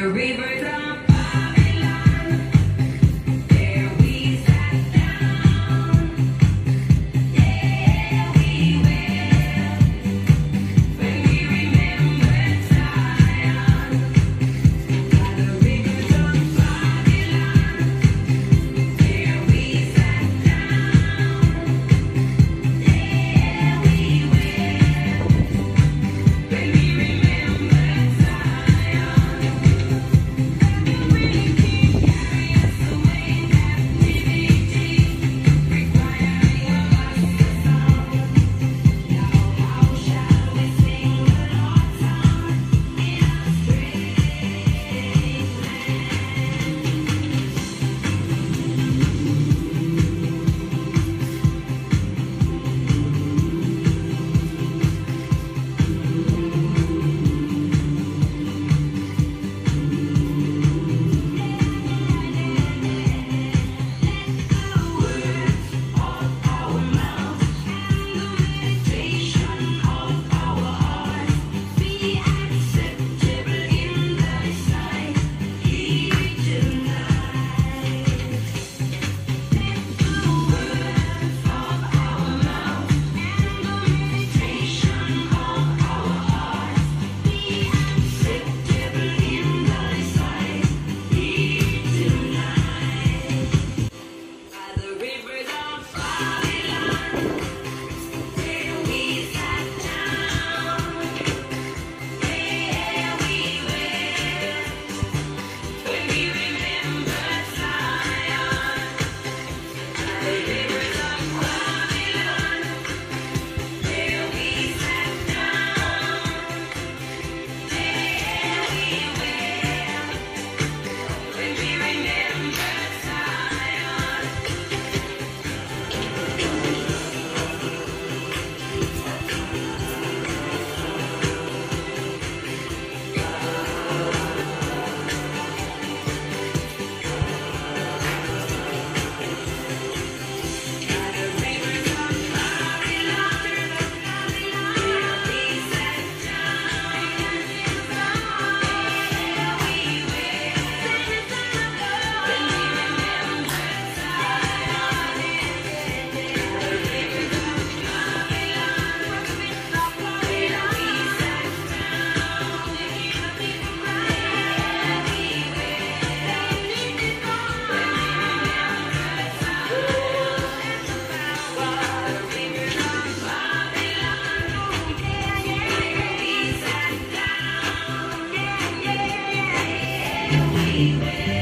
the river Amen.